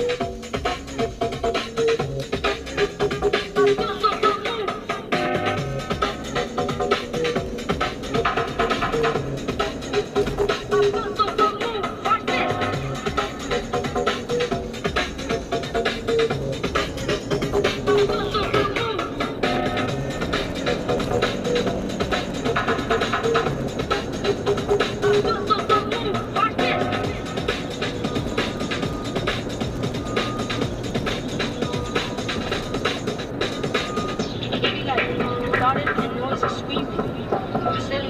started and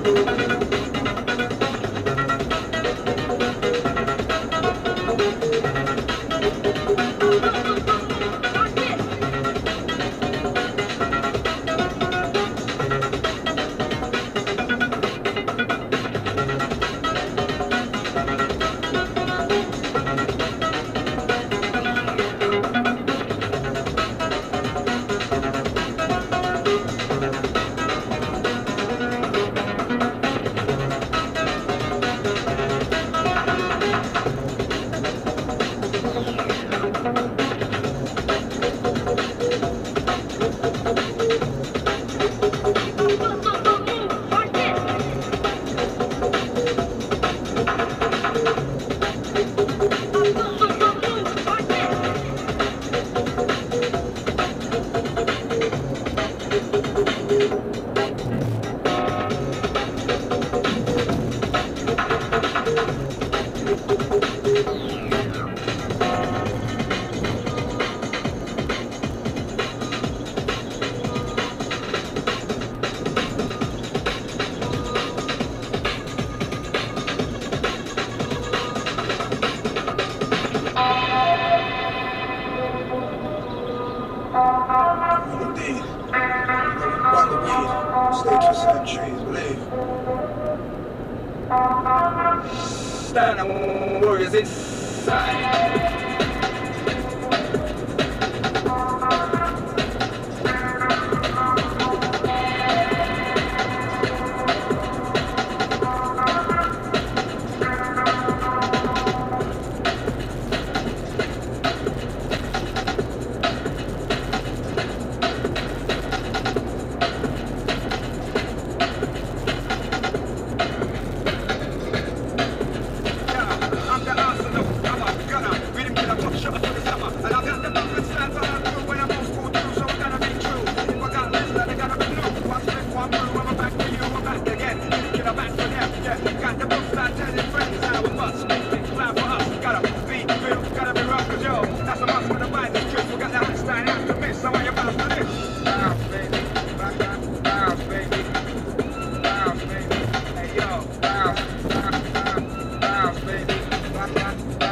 Stand warriors inside. find the most titanic friends we must. Make for us. Gotta be real gotta be rough cause yo that's a must for the mind we got the Einstein so why you about to this. Baby. Baby. Hey yo. Wow wow wow baby. Wow wow.